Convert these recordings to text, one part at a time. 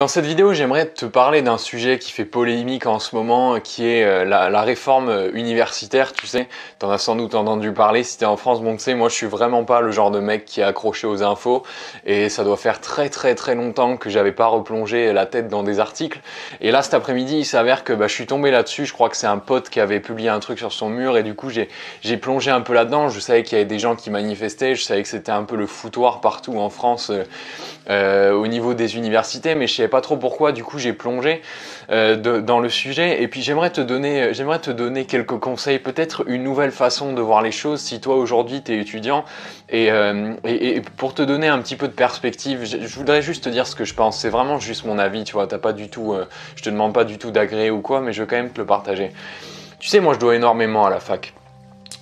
Dans cette vidéo, j'aimerais te parler d'un sujet qui fait polémique en ce moment, qui est euh, la, réforme euh, universitaire, tu sais. T'en as sans doute entendu parler si t'es en France. Bon, tu sais, moi, je suis vraiment pas le genre de mec qui est accroché aux infos. Et ça doit faire très très très longtemps que j'avais pas replongé la tête dans des articles. Et là, cet après-midi, il s'avère que bah, je suis tombé là-dessus. Je crois que c'est un pote qui avait publié un truc sur son mur. Et du coup, j'ai plongé un peu là-dedans. Je savais qu'il y avait des gens qui manifestaient. Je savais que c'était un peu le foutoir partout en France euh, au niveau des universités. Mais je savais pas trop pourquoi du coup j'ai plongé euh, dans le sujet. Et puis j'aimerais te donner j'aimerais te donner quelques conseils peut-être une nouvelle façon de voir les choses si toi aujourd'hui tu es étudiant euh, et, pour te donner un petit peu de perspective je, voudrais juste te dire ce que je pense. C'est vraiment juste mon avis tu vois. T'as pas du tout euh, je te demande pas du tout d'agréer ou quoi mais je veux quand même te le partager. Tu sais moi je dois énormément à la fac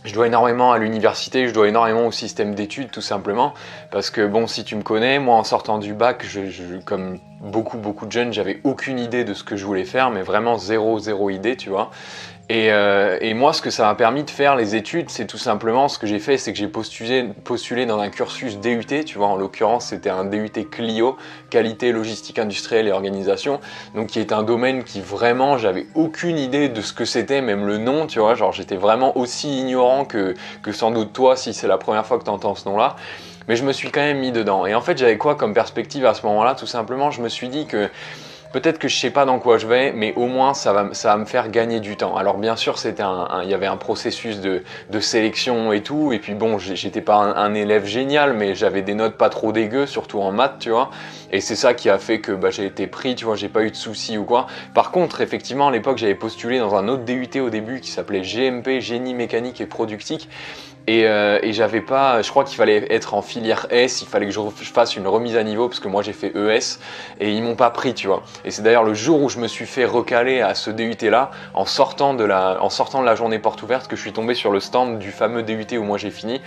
je dois énormément à l'université, je dois énormément au système d'études tout simplement, parce que bon, si tu me connais, moi en sortant du bac, comme beaucoup beaucoup de jeunes, j'avais aucune idée de ce que je voulais faire, mais vraiment zéro zéro idée, tu vois. Euh, et, moi, ce que ça m'a permis de faire les études, c'est tout simplement ce que j'ai fait, c'est que j'ai postulé, postulé dans un cursus DUT, tu vois, en l'occurrence, c'était un DUT Clio, qualité, logistique industrielle et organisation, donc qui est un domaine qui vraiment, j'avais aucune idée de ce que c'était, même le nom, tu vois, genre j'étais vraiment aussi ignorant que, que sans doute toi, si c'est la première fois que tu entends ce nom-là mais je me suis quand même mis dedans. Et en fait, j'avais quoi comme perspective à ce moment-là? Tout simplement, je me suis dit que Peut-être que je sais pas dans quoi je vais, mais au moins ça va, ça me faire gagner du temps. Alors bien sûr, c'était un, il y avait un processus de, de, sélection et tout, et puis bon, j'étais pas un, élève génial, mais j'avais des notes pas trop dégueu, surtout en maths, tu vois. Et c'est ça qui a fait que bah, j'ai été pris, tu vois, j'ai pas eu de soucis ou quoi. Par contre, effectivement, à l'époque, j'avais postulé dans un autre DUT au début qui s'appelait GMP, Génie mécanique et productique. Euh, et, j'avais pas, je crois qu'il fallait être en filière S, il fallait que je fasse une remise à niveau parce que moi j'ai fait ES et ils m'ont pas pris, tu vois. Et c'est d'ailleurs le jour où je me suis fait recaler à ce DUT là, en sortant de la, en sortant de la journée porte ouverte, que je suis tombé sur le stand du fameux DUT où moi j'ai fini.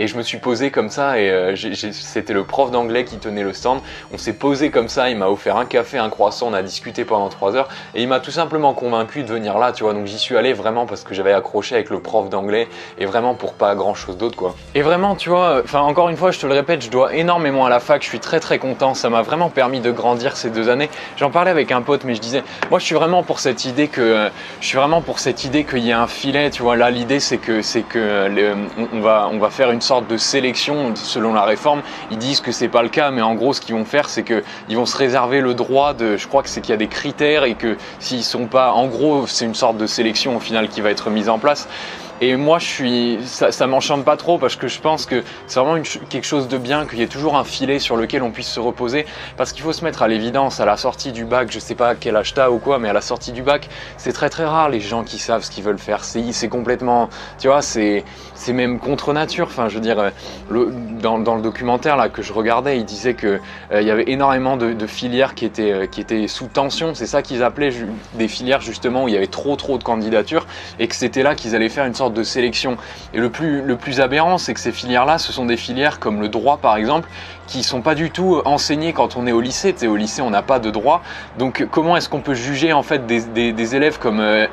Et je me suis posé comme ça et euh, c'était le prof d'anglais qui tenait le stand. On s'est posé comme ça, il m'a offert un café, un croissant, on a discuté pendant trois heures et il m'a tout simplement convaincu de venir là, tu vois. Donc j'y suis allé vraiment parce que j'avais accroché avec le prof d'anglais et vraiment pour pas grand chose d'autre quoi. Et vraiment, tu vois, enfin encore une fois, je te le répète, je dois énormément à la fac, je suis très très content, ça m'a vraiment permis de grandir ces deux années. J'en parlais avec un pote, mais je disais, moi je suis vraiment pour cette idée que, je suis vraiment pour cette idée qu'il y a un filet, tu vois. Là, l'idée c'est que c'est que on va on va faire une sorte de sélection selon la réforme. Ils disent que c'est pas le cas, mais en gros, ce qu'ils vont faire, c'est que ils vont se réserver le droit de, je crois que c'est qu'il y a des critères et que s'ils sont pas, en gros, c'est une sorte de sélection au final qui va être mise en place. Et moi, je suis, ça, ça m'enchante pas trop parce que je pense que c'est vraiment quelque chose de bien qu'il y ait toujours un filet sur lequel on puisse se reposer. Parce qu'il faut se mettre à l'évidence, à la sortie du bac, je sais pas quel âge ou quoi, mais à la sortie du bac, c'est très très rare les gens qui savent ce qu'ils veulent faire. C'est complètement, tu vois, c'est même contre nature. Enfin, je veux dire, dans, dans, le documentaire là que je regardais, il disait que euh, il y avait énormément de, de filières qui étaient euh, qui étaient sous tension. C'est ça qu'ils appelaient des filières justement où il y avait trop trop de candidatures et que c'était là qu'ils allaient faire une sorte de sélection. Et le plus, le plus aberrant, c'est que ces filières-là, ce sont des filières comme le droit par exemple, qui sont pas du tout enseignées quand on est au lycée. Tu au lycée, on n'a pas de droit. Donc comment est-ce qu'on peut juger en fait des, élèves comme euh,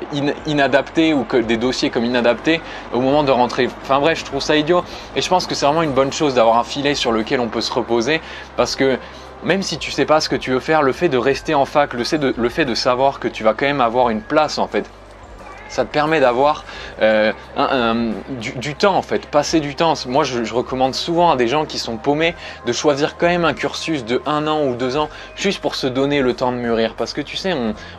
inadaptés ou que, des dossiers comme inadaptés au moment de rentrer? Enfin bref, je trouve ça idiot. Et je pense que c'est vraiment une bonne chose d'avoir un filet sur lequel on peut se reposer parce que même si tu sais pas ce que tu veux faire, le fait de rester en fac, le fait de savoir que tu vas quand même avoir une place en fait ça te permet d'avoir euh, du, temps en fait, passer du temps. Moi je, recommande souvent à des gens qui sont paumés de choisir quand même un cursus de un an ou deux ans juste pour se donner le temps de mûrir. Parce que tu sais,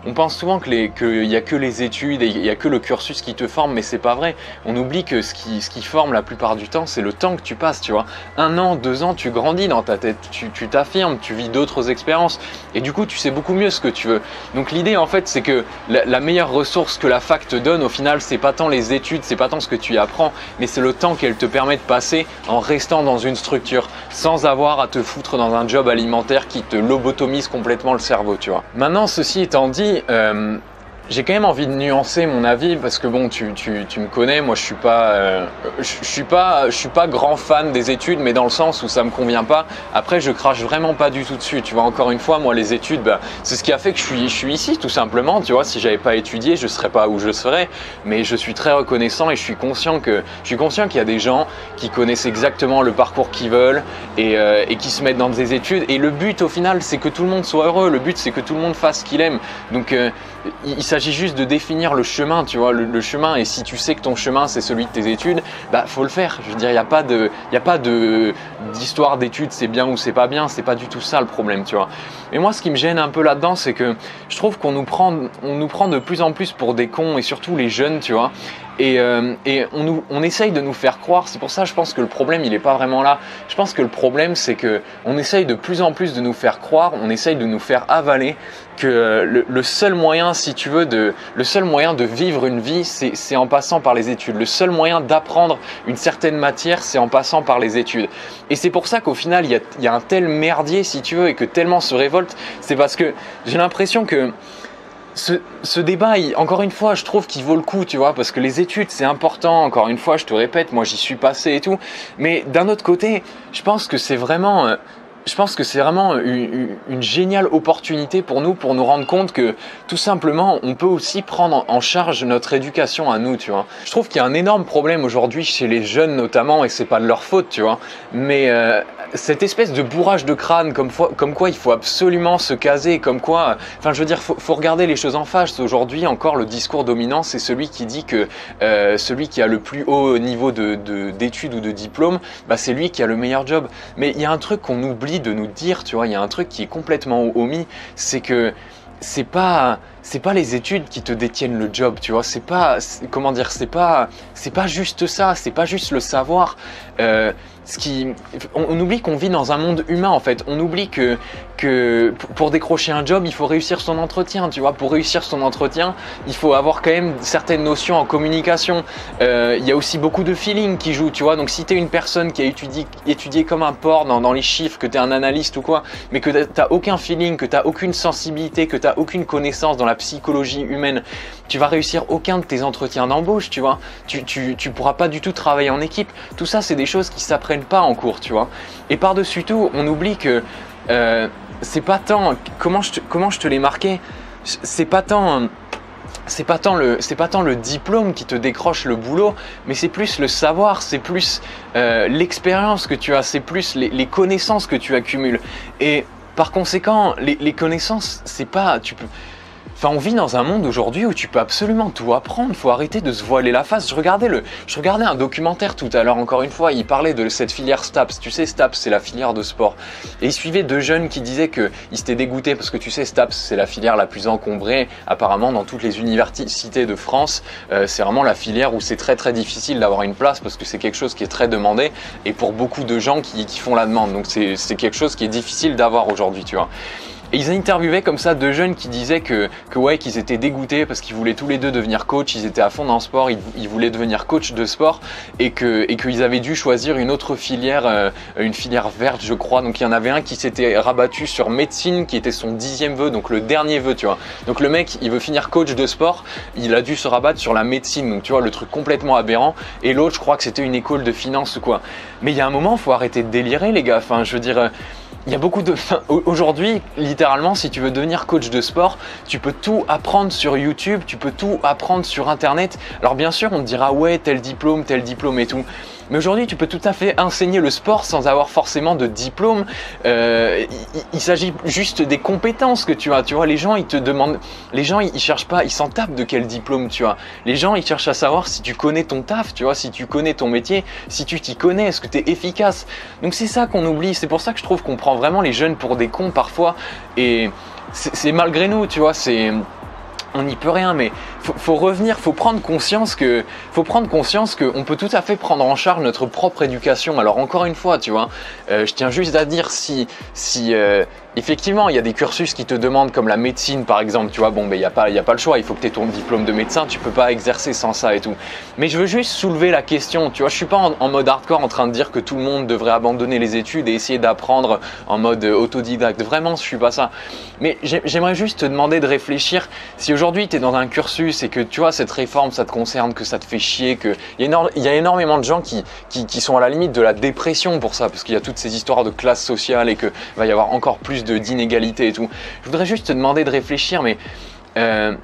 on, pense souvent qu'il n'y a que les études et il n'y a que le cursus qui te forme, mais c'est pas vrai. On oublie que ce qui, forme la plupart du temps, c'est le temps que tu passes, tu vois. Un an, deux ans, tu grandis dans ta tête, tu t'affirmes, tu, vis d'autres expériences et du coup tu sais beaucoup mieux ce que tu veux. Donc l'idée en fait c'est que la, la meilleure ressource que la fac te donne au final, c'est pas tant les études, c'est pas tant ce que tu apprends, mais c'est le temps qu'elle te permet de passer en restant dans une structure, sans avoir à te foutre dans un job alimentaire qui te lobotomise complètement le cerveau, tu vois. Maintenant, ceci étant dit, euh, j'ai quand même envie de nuancer mon avis parce que bon, tu, tu, tu me connais, moi je suis pas, euh, je, suis pas, je suis pas grand fan des études, mais dans le sens où ça me convient pas. Après, je crache vraiment pas du tout dessus. Tu vois, encore une fois, moi les études, bah, c'est ce qui a fait que je suis, je suis ici, tout simplement. Tu vois, si j'avais pas étudié, je serais pas où je serais. Mais je suis très reconnaissant et je suis conscient que, je suis conscient qu'il y a des gens qui connaissent exactement le parcours qu'ils veulent et, euh, et qui se mettent dans des études. Et le but, au final, c'est que tout le monde soit heureux. Le but, c'est que tout le monde fasse ce qu'il aime. Donc, euh, il, s'agit juste de définir le chemin, tu vois, le, chemin. Et si tu sais que ton chemin c'est celui de tes études, bah faut le faire. Je veux dire, il n'y a pas d'histoire d'études, c'est bien ou c'est pas bien. C'est pas du tout ça le problème, tu vois. Et moi, ce qui me gêne un peu là-dedans, c'est que je trouve qu'on nous prend, nous prend de plus en plus pour des cons et surtout les jeunes, tu vois. Et, euh, et, on, nous, on essaye de nous faire croire. C'est pour ça, je pense que le problème, il n'est pas vraiment là. Je pense que le problème, c'est que on essaye de plus en plus de nous faire croire, on essaye de nous faire avaler que le, le seul moyen, si tu veux, de, le seul moyen de vivre une vie, c'est en passant par les études. Le seul moyen d'apprendre une certaine matière, c'est en passant par les études. Et c'est pour ça qu'au final, il y, a, y a un tel merdier, si tu veux, et que tellement se révolte. C'est parce que j'ai l'impression que ce, débat, encore une fois, je trouve qu'il vaut le coup, tu vois, parce que les études, c'est important. Encore une fois, je te répète, moi, j'y suis passé et tout. Mais d'un autre côté, je pense que c'est vraiment, je pense que c'est vraiment une, une, géniale opportunité pour nous, pour nous rendre compte que tout simplement, on peut aussi prendre en charge notre éducation à nous, tu vois. Je trouve qu'il y a un énorme problème aujourd'hui chez les jeunes notamment, et c'est pas de leur faute, tu vois. Mais euh, cette espèce de bourrage de crâne, comme, quoi il faut absolument se caser, comme quoi, enfin, je veux dire, faut, faut regarder les choses en face. Aujourd'hui, encore, le discours dominant, c'est celui qui dit que euh, celui qui a le plus haut niveau d'études de, de, ou de diplôme, bah, c'est lui qui a le meilleur job. Mais il y a un truc qu'on oublie de nous dire, tu vois, il y a un truc qui est complètement omis, c'est que c'est pas c'est pas les études qui te détiennent le job, tu vois. C'est pas comment dire, c'est pas c'est pas juste ça, c'est pas juste le savoir. Euh, ce qui, on, oublie qu'on vit dans un monde humain en fait. On oublie que que pour décrocher un job, il faut réussir son entretien, tu vois. Pour réussir son entretien, il faut avoir quand même certaines notions en communication. Euh, il y a aussi beaucoup de feeling qui joue, tu vois. Donc si tu es une personne qui a étudié, étudié comme un porc dans, dans les chiffres, que tu es un analyste ou quoi, mais que tu aucun feeling, que tu aucune sensibilité, que tu aucune connaissance dans la psychologie humaine, tu vas réussir aucun de tes entretiens d'embauche, tu vois. Tu, tu, pourras pas du tout travailler en équipe. Tout ça, c'est des choses qui s'apprennent pas en cours, tu vois. Et par-dessus tout, on oublie que euh, c'est pas tant comment je te, comment je te l'ai marqué, c'est pas tant pas tant le diplôme qui te décroche le boulot, mais c'est plus le savoir, c'est plus euh, l'expérience que tu as, c'est plus les, les, connaissances que tu accumules. Et par conséquent, les, les connaissances, c'est pas tu peux Enfin, on vit dans un monde aujourd'hui où tu peux absolument tout apprendre. Faut arrêter de se voiler la face. Je regardais le, je regardais un documentaire tout à l'heure. Encore une fois, il parlait de cette filière STAPS. Tu sais, STAPS, c'est la filière de sport. Et il suivait deux jeunes qui disaient que ils s'étaient dégoûtés parce que tu sais, STAPS, c'est la filière la plus encombrée apparemment dans toutes les universités de France. Euh, c'est vraiment la filière où c'est très très difficile d'avoir une place parce que c'est quelque chose qui est très demandé et pour beaucoup de gens qui, qui font la demande. Donc c'est quelque chose qui est difficile d'avoir aujourd'hui, tu vois. Et ils interviewaient comme ça deux jeunes qui disaient que, que ouais, qu'ils étaient dégoûtés parce qu'ils voulaient tous les deux devenir coach, ils étaient à fond dans le sport, ils, voulaient devenir coach de sport et que et qu'ils avaient dû choisir une autre filière, euh, une filière verte, je crois. Donc il y en avait un qui s'était rabattu sur médecine, qui était son dixième vœu, donc le dernier vœu, tu vois. Donc le mec, il veut finir coach de sport, il a dû se rabattre sur la médecine, donc tu vois le truc complètement aberrant. Et l'autre, je crois que c'était une école de finance ou quoi. Mais il y a un moment, faut arrêter de délirer, les gars. Enfin, je veux dire. Il y a beaucoup de. Aujourd'hui, littéralement, si tu veux devenir coach de sport, tu peux tout apprendre sur YouTube, tu peux tout apprendre sur Internet. Alors, bien sûr, on te dira ouais, tel diplôme, tel diplôme et tout. Mais aujourd'hui, tu peux tout à fait enseigner le sport sans avoir forcément de diplôme. Euh, il, s'agit juste des compétences que tu as. Tu vois, les gens, ils te demandent, les gens, ils, ils cherchent pas, ils s'en tapent de quel diplôme tu as. Les gens, ils cherchent à savoir si tu connais ton taf, tu vois, si tu connais ton métier, si tu t'y connais, est-ce que tu es efficace? Donc c'est ça qu'on oublie. C'est pour ça que je trouve qu'on prend vraiment les jeunes pour des cons parfois. Et c'est malgré nous, tu vois, c'est on n'y peut rien, mais faut, revenir, faut prendre conscience que, faut prendre conscience qu'on peut tout à fait prendre en charge notre propre éducation. Alors encore une fois, tu vois, euh, je tiens juste à dire si, si euh, effectivement il y a des cursus qui te demandent comme la médecine par exemple, tu vois, bon, ben il n'y a pas, il a pas le choix, il faut que tu aies ton diplôme de médecin, tu peux pas exercer sans ça et tout. Mais je veux juste soulever la question, tu vois, je suis pas en, mode hardcore en train de dire que tout le monde devrait abandonner les études et essayer d'apprendre en mode autodidacte. Vraiment, je suis pas ça. Mais j'aimerais juste te demander de réfléchir si aujourd'hui tu es dans un cursus et que tu vois cette réforme ça te concerne, que ça te fait chier, qu'il y, y, a énormément de gens qui, qui, sont à la limite de la dépression pour ça, parce qu'il y a toutes ces histoires de classe sociale et qu'il va y avoir encore plus d'inégalités et tout. Je voudrais juste te demander de réfléchir, mais euh,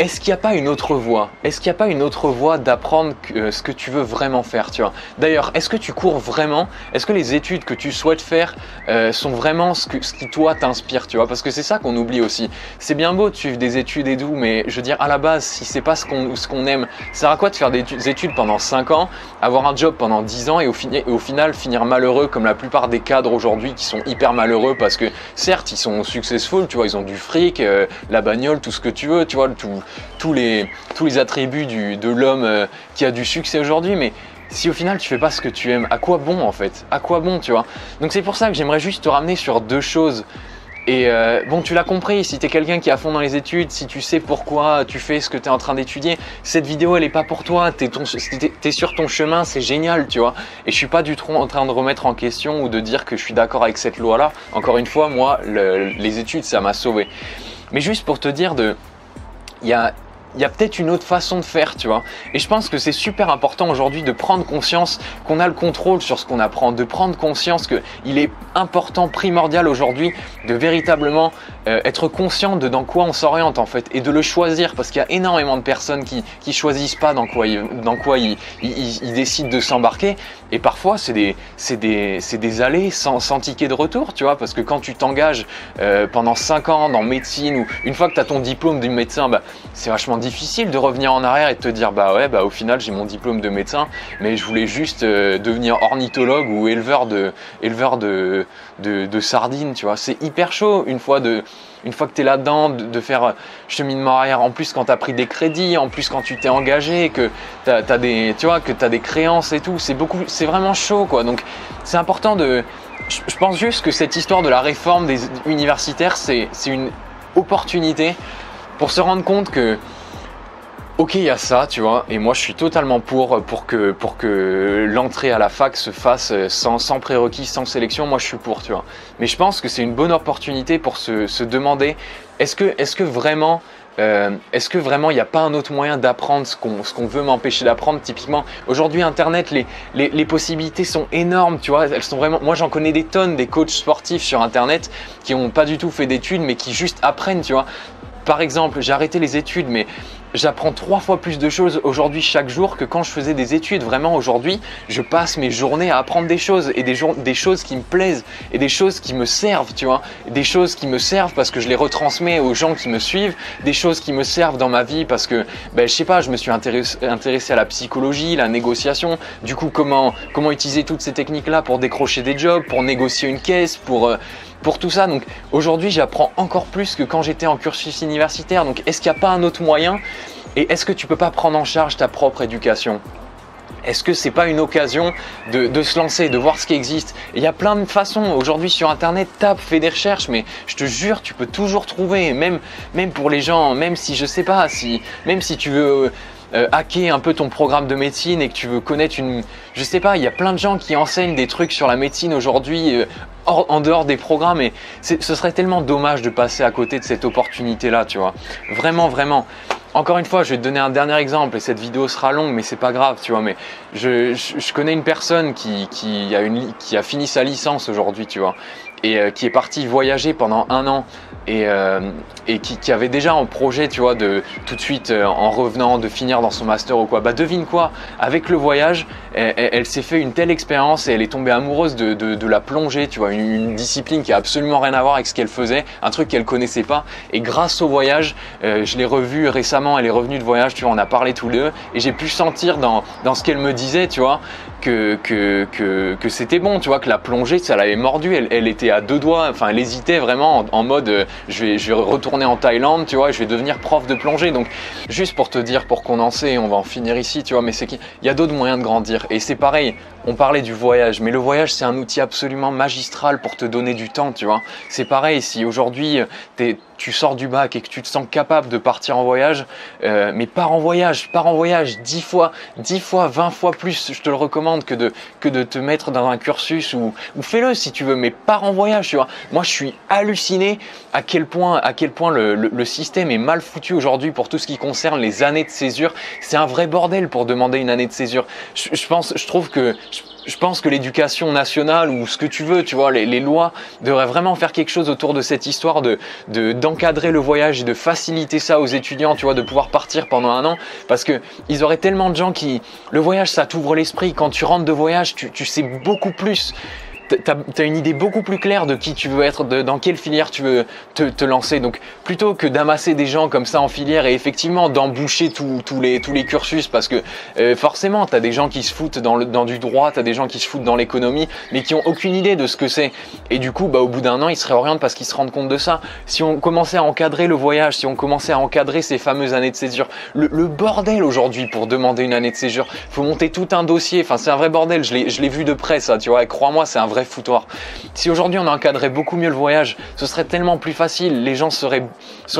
est-ce qu'il n'y a pas une autre voie? Est-ce qu'il n'y a pas une autre voie d'apprendre euh, ce que tu veux vraiment faire tu vois? D'ailleurs, est-ce que tu cours vraiment? Est-ce que les études que tu souhaites faire euh, sont vraiment ce, qui toi t'inspire tu vois? Parce que c'est ça qu'on oublie aussi. C'est bien beau de suivre des études et tout, mais je veux dire, à la base, si c'est pas ce qu'on aime, ça sert à quoi de faire des études pendant 5 ans, avoir un job pendant 10 ans et au, au final finir malheureux comme la plupart des cadres aujourd'hui qui sont hyper malheureux parce que certes, ils sont successful, tu vois, ils ont du fric, euh, la bagnole, tout ce que tu veux, tu vois, tout tous les, tous les attributs de l'homme euh, qui a du succès aujourd'hui, mais si au final tu fais pas ce que tu aimes, à quoi bon en fait? À quoi bon, tu vois? Donc c'est pour ça que j'aimerais juste te ramener sur deux choses. Et euh, bon, tu l'as compris, si tu es quelqu'un qui est à fond dans les études, si tu sais pourquoi tu fais ce que tu es en train d'étudier, cette vidéo elle est pas pour toi, tu sur ton chemin, c'est génial, tu vois? Et je suis pas du tout en train de remettre en question ou de dire que je suis d'accord avec cette loi là. Encore une fois, moi, les études ça m'a sauvé. Mais juste pour te dire de. Il y a, il y a peut-être une autre façon de faire, tu vois. Et je pense que c'est super important aujourd'hui de prendre conscience qu'on a le contrôle sur ce qu'on apprend, de prendre conscience qu'il est important, primordial aujourd'hui de véritablement euh, être conscient de dans quoi on s'oriente en fait et de le choisir parce qu'il y a énormément de personnes qui qui choisissent pas dans quoi ils, dans quoi ils, ils, décident de s'embarquer et parfois c'est des c'est des des allées sans, sans ticket de retour, tu vois, parce que quand tu t'engages euh, pendant 5 ans dans médecine ou une fois que tu as ton diplôme de médecin, bah, c'est vachement difficile de revenir en arrière et de te dire bah ouais bah au final j'ai mon diplôme de médecin mais je voulais juste euh, devenir ornithologue ou éleveur de éleveur de, de, sardines tu vois c'est hyper chaud une fois de une fois que tu es là-dedans, de, faire cheminement arrière, en plus quand tu as pris des crédits, en plus quand tu t'es engagé, que tu as, des, tu vois, que as des créances et tout, c'est beaucoup, c'est vraiment chaud quoi. Donc c'est important de. Je, pense juste que cette histoire de la réforme des universitaires, c'est une opportunité pour se rendre compte que Ok, il y a ça, tu vois, et moi je suis totalement pour pour que pour que l'entrée à la fac se fasse sans, sans prérequis, sans sélection. Moi je suis pour, tu vois. Mais je pense que c'est une bonne opportunité pour se, se demander est-ce que est-ce que vraiment euh, est-ce que vraiment il n'y a pas un autre moyen d'apprendre ce qu'on ce qu'on veut m'empêcher d'apprendre? Typiquement, aujourd'hui Internet, les, les, les, possibilités sont énormes, tu vois. Elles sont vraiment. Moi, j'en connais des tonnes des coachs sportifs sur Internet qui n'ont pas du tout fait d'études, mais qui juste apprennent, tu vois. Par exemple, j'ai arrêté les études, mais j'apprends trois fois plus de choses aujourd'hui chaque jour que quand je faisais des études. Vraiment aujourd'hui, je passe mes journées à apprendre des choses et des, choses qui me plaisent et des choses qui me servent, tu vois. Des choses qui me servent parce que je les retransmets aux gens qui me suivent, des choses qui me servent dans ma vie parce que, ben, je sais pas, je me suis intéressé, intéressé à la psychologie, la négociation. Du coup, comment, comment utiliser toutes ces techniques-là pour décrocher des jobs, pour négocier une caisse, pour... Euh, pour tout ça. Donc aujourd'hui, j'apprends encore plus que quand j'étais en cursus universitaire. Donc est-ce qu'il n'y a pas un autre moyen? Et est-ce que tu peux pas prendre en charge ta propre éducation? Est-ce que c'est pas une occasion de, se lancer, de voir ce qui existe? Il y a plein de façons. Aujourd'hui sur internet, tape, fais des recherches, mais je te jure, tu peux toujours trouver. Même, même pour les gens, même si je sais pas, si, même si tu veux euh, hacker un peu ton programme de médecine et que tu veux connaître une, je sais pas, il y a plein de gens qui enseignent des trucs sur la médecine aujourd'hui euh, en dehors des programmes et ce serait tellement dommage de passer à côté de cette opportunité là, tu vois. Vraiment, vraiment. Encore une fois, je vais te donner un dernier exemple et cette vidéo sera longue, mais c'est pas grave, tu vois. Mais je, je, connais une personne qui, qui, a une, qui a fini sa licence aujourd'hui, tu vois, et euh, qui est partie voyager pendant un an et, euh, qui, avait déjà en projet, tu vois, de tout de suite euh, en revenant, de finir dans son master ou quoi. Bah devine quoi, avec le voyage, elle, s'est fait une telle expérience et elle est tombée amoureuse de, la plongée, tu vois, une, discipline qui a absolument rien à voir avec ce qu'elle faisait, un truc qu'elle connaissait pas. Et grâce au voyage, je l'ai revue récemment, elle est revenue de voyage, tu vois, on a parlé tous les deux et j'ai pu sentir dans, dans ce qu'elle me disait, tu vois, que, que, que, c'était bon, tu vois, que la plongée, ça l'avait mordu, elle, était à deux doigts, enfin elle hésitait vraiment en, mode euh, je, vais, je vais retourner en Thaïlande, tu vois, je vais devenir prof de plongée. Donc juste pour te dire, pour sait, on va en finir ici, tu vois, mais c'est qu'il y a d'autres moyens de grandir. Et c'est pareil, on parlait du voyage, mais le voyage c'est un outil absolument magistral pour te donner du temps, tu vois. C'est pareil, si aujourd'hui tu sors du bac et que tu te sens capable de partir en voyage, euh, mais pars en voyage, pars en voyage 10 fois, 10 fois, 20 fois plus, je te le recommande que de, te mettre dans un cursus ou, fais-le si tu veux, mais pars en voyage, tu vois. Moi je suis halluciné à quel point, à quel point le, système est mal foutu aujourd'hui pour tout ce qui concerne les années de césure. C'est un vrai bordel pour demander une année de césure. Je, pense, je trouve que pense que l'éducation nationale ou ce que tu veux, tu vois, les, lois devraient vraiment faire quelque chose autour de cette histoire de d'encadrer le voyage et de faciliter ça aux étudiants, tu vois, de pouvoir partir pendant un an, parce que ils auraient tellement de gens qui, le voyage, ça t'ouvre l'esprit. Quand tu rentres de voyage, tu sais beaucoup plus tu as, une idée beaucoup plus claire de qui tu veux être, dans quelle filière tu veux te, lancer. Donc plutôt que d'amasser des gens comme ça en filière et effectivement d'emboucher tous les, cursus, parce que euh, forcément, tu as des gens qui se foutent dans, du droit, tu as des gens qui se foutent dans l'économie, mais qui ont aucune idée de ce que c'est. Et du coup, bah, au bout d'un an, ils se réorientent parce qu'ils se rendent compte de ça. Si on commençait à encadrer le voyage, si on commençait à encadrer ces fameuses années de césure, le, bordel aujourd'hui pour demander une année de césure, faut monter tout un dossier, enfin c'est un vrai bordel, je l'ai vu de près ça, tu vois, crois-moi, c'est un vrai foutoir. Si aujourd'hui on encadrait beaucoup mieux le voyage, ce serait tellement plus facile, les gens seraient,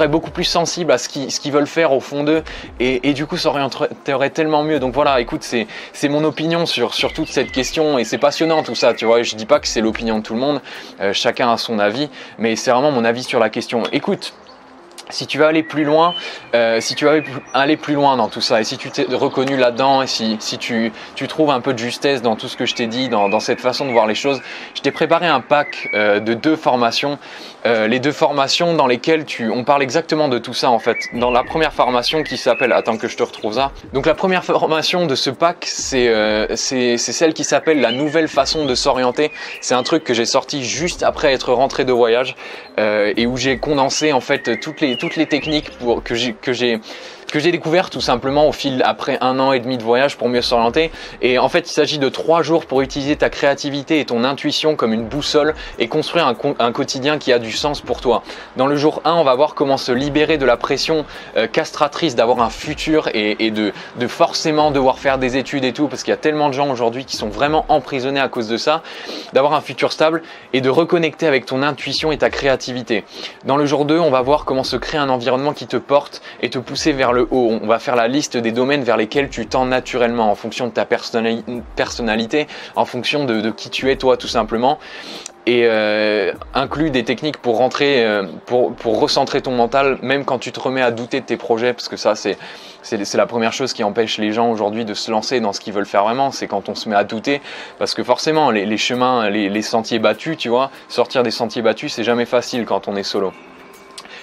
beaucoup plus sensibles à ce qu'ils veulent faire au fond d'eux et, du coup ça orienterait tellement mieux. Donc voilà, écoute, c'est mon opinion sur, sur toute cette question et c'est passionnant tout ça, tu vois. Je dis pas que c'est l'opinion de tout le monde, euh, chacun a son avis, mais c'est vraiment mon avis sur la question. Écoute, si tu veux aller plus loin, euh, si tu veux aller plus loin dans tout ça, et si tu t'es reconnu là-dedans, et si, si tu, tu, trouves un peu de justesse dans tout ce que je t'ai dit, dans, dans, cette façon de voir les choses, je t'ai préparé un pack euh, de deux formations. Euh, les deux formations dans lesquelles tu, on parle exactement de tout ça en fait. Dans la première formation qui s'appelle, attends que je te retrouve ça. Donc la première formation de ce pack, c'est euh, c'est celle qui s'appelle la nouvelle façon de s'orienter. C'est un truc que j'ai sorti juste après être rentré de voyage euh, et où j'ai condensé en fait toutes les toutes les techniques pour que j'ai que j'ai découvert tout simplement au fil après un an et demi de voyage pour mieux s'orienter. Et en fait, il s'agit de trois jours pour utiliser ta créativité et ton intuition comme une boussole et construire un, quotidien qui a du sens pour toi. Dans le jour 1, on va voir comment se libérer de la pression euh, castratrice d'avoir un futur et, et de, de, forcément devoir faire des études et tout, parce qu'il y a tellement de gens aujourd'hui qui sont vraiment emprisonnés à cause de ça, d'avoir un futur stable et de reconnecter avec ton intuition et ta créativité. Dans le jour 2, on va voir comment se créer un environnement qui te porte et te pousser vers le On va faire la liste des domaines vers lesquels tu tends naturellement en fonction de ta personnalité, en fonction de, qui tu es toi tout simplement. Et euh, des techniques pour rentrer, euh, pour, recentrer ton mental, même quand tu te remets à douter de tes projets, parce que ça, c'est, c'est, la première chose qui empêche les gens aujourd'hui de se lancer dans ce qu'ils veulent faire vraiment, c'est quand on se met à douter, parce que forcément, les, chemins, les, les, sentiers battus, tu vois, sortir des sentiers battus, c'est jamais facile quand on est solo.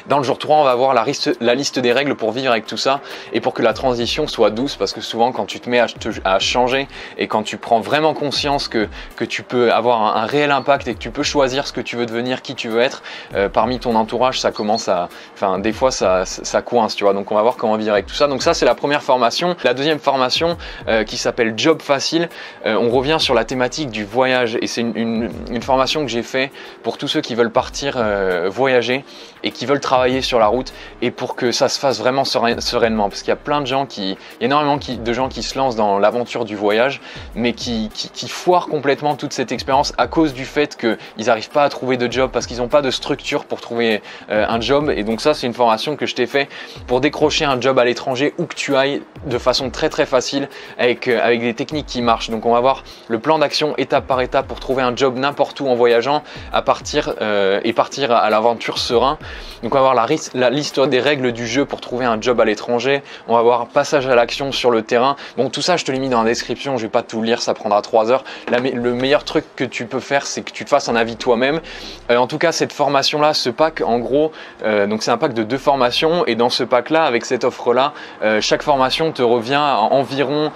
Dans le jour 3, on va voir la, liste des règles pour vivre avec tout ça et pour que la transition soit douce parce que souvent quand tu te mets à, changer et quand tu prends vraiment conscience que, que tu peux avoir un, réel impact et que tu peux choisir ce que tu veux devenir, qui tu veux être, euh, parmi ton entourage, ça commence à... Enfin, des fois, ça, ça coince, tu vois. Donc, on va voir comment vivre avec tout ça. Donc, ça, c'est la première formation. La deuxième formation euh, qui s'appelle Job Facile, euh, on revient sur la thématique du voyage et c'est une, une, formation que j'ai fait pour tous ceux qui veulent partir voyager et qui veulent travailler sur la route et pour que ça se fasse vraiment sereinement. Parce qu'il y a plein de gens qui, énormément de gens qui se lancent dans l'aventure du voyage, mais qui, qui, foirent complètement toute cette expérience à cause du fait qu'ils n'arrivent pas à trouver de job parce qu'ils n'ont pas de structure pour trouver euh, un job. Et donc ça, c'est une formation que je t'ai fait pour décrocher un job à l'étranger où que tu ailles de façon très très facile avec, euh, avec des techniques qui marchent. Donc on va voir le plan d'action étape par étape pour trouver un job n'importe où en voyageant à partir euh, et partir à, l'aventure serein. Donc on va la, la, liste des règles du jeu pour trouver un job à l'étranger. On va voir passage à l'action sur le terrain. Bon, tout ça, je te l'ai mis dans la description. Je vais pas tout lire, ça prendra 3 heures. le meilleur truc que tu peux faire, c'est que tu te fasses un avis toi-même. Euh, en tout cas, cette formation-là, ce pack, en gros, euh, donc c'est un pack de deux formations. Et dans ce pack-là, avec cette offre-là, euh, chaque formation te revient à environ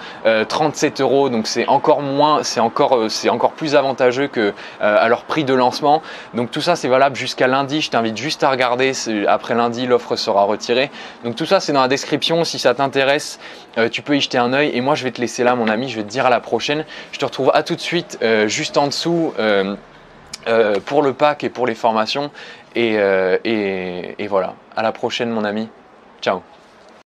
37 euros. Donc c'est encore moins, c'est encore, encore plus avantageux que à leur prix de lancement. Donc tout ça, c'est valable jusqu'à lundi. Je t'invite juste à regarder après lundi, l'offre sera retirée. Donc tout ça, c'est dans la description. Si ça t'intéresse, euh, tu peux y jeter un œil. Et moi, je vais te laisser là, mon ami. Je vais te dire à la prochaine. Je te retrouve à tout de suite, euh, juste en dessous. pour le pack et pour les formations. et voilà, à la prochaine mon ami. Ciao